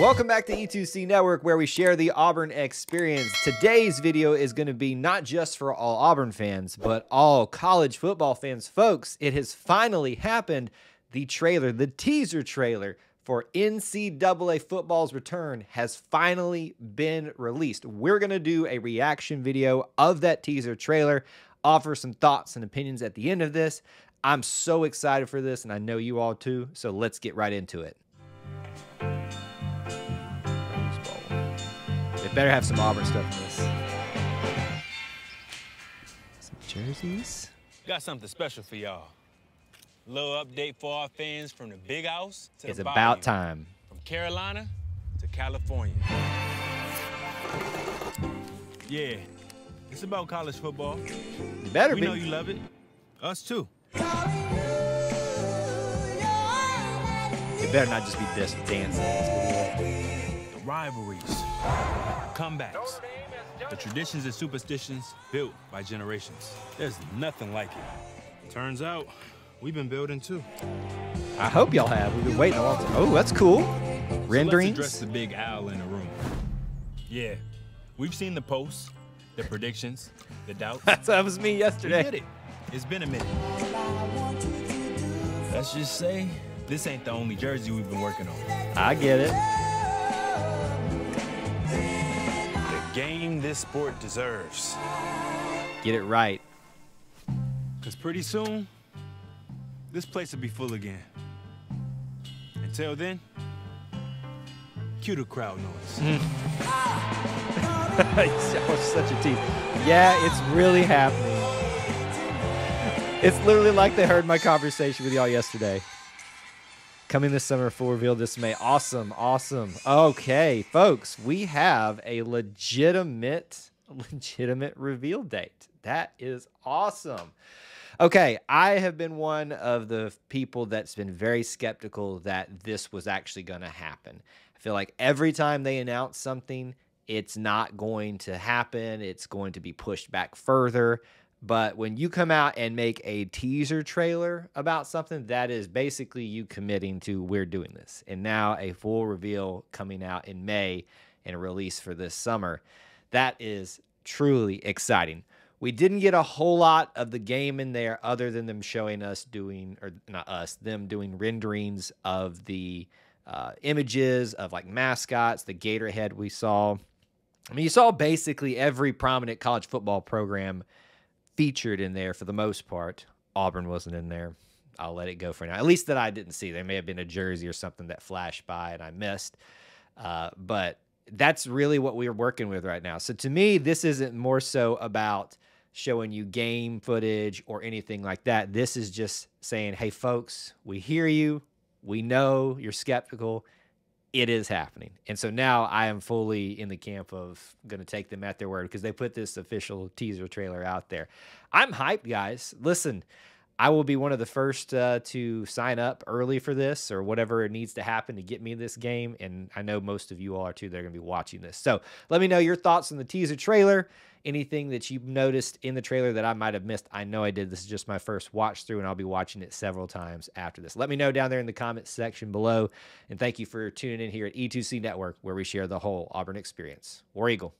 Welcome back to E2C Network, where we share the Auburn experience. Today's video is going to be not just for all Auburn fans, but all college football fans. Folks, it has finally happened. The trailer, the teaser trailer for NCAA football's return has finally been released. We're going to do a reaction video of that teaser trailer, offer some thoughts and opinions at the end of this. I'm so excited for this, and I know you all too. So let's get right into it. Better have some Auburn stuff in this. Some jerseys. Got something special for y'all. Little update for our fans from the big house to It's the about bayou. time. From Carolina to California. Yeah, it's about college football. You better we be. know you love it. Us too. It better not just be this dancing. Rivalries, comebacks, the traditions and superstitions built by generations. There's nothing like it. Turns out, we've been building too. I hope y'all have. We've been waiting a long time. Oh, that's cool. So let's address the big owl in the room. Yeah, we've seen the posts, the predictions, the doubts. that was me We yesterday. get it. It's been a minute. Let's just say this ain't the only jersey we've been working on. I get it. This sport deserves. Get it right. Cause pretty soon, this place will be full again. Until then, cue the crowd noise. Hmm. that was such a tease. Yeah, it's really happening. It's literally like they heard my conversation with y'all yesterday. Coming this summer, full reveal this May. Awesome, awesome. Okay, folks, we have a legitimate, legitimate reveal date. That is awesome. Okay, I have been one of the people that's been very skeptical that this was actually going to happen. I feel like every time they announce something, it's not going to happen. It's going to be pushed back further. But when you come out and make a teaser trailer about something, that is basically you committing to we're doing this. And now a full reveal coming out in May and a release for this summer. That is truly exciting. We didn't get a whole lot of the game in there other than them showing us doing, or not us, them doing renderings of the uh, images of like mascots, the gator head we saw. I mean, you saw basically every prominent college football program featured in there for the most part. Auburn wasn't in there. I'll let it go for now. At least that I didn't see. There may have been a jersey or something that flashed by and I missed. Uh, but that's really what we're working with right now. So to me, this isn't more so about showing you game footage or anything like that. This is just saying, hey, folks, we hear you. We know you're skeptical. It is happening. And so now I am fully in the camp of going to take them at their word because they put this official teaser trailer out there. I'm hyped, guys. Listen, I will be one of the first uh, to sign up early for this or whatever it needs to happen to get me this game. And I know most of you all are too. They're going to be watching this. So let me know your thoughts on the teaser trailer. Anything that you've noticed in the trailer that I might have missed. I know I did. This is just my first watch through, and I'll be watching it several times after this. Let me know down there in the comments section below. And thank you for tuning in here at E2C Network, where we share the whole Auburn experience. War Eagle.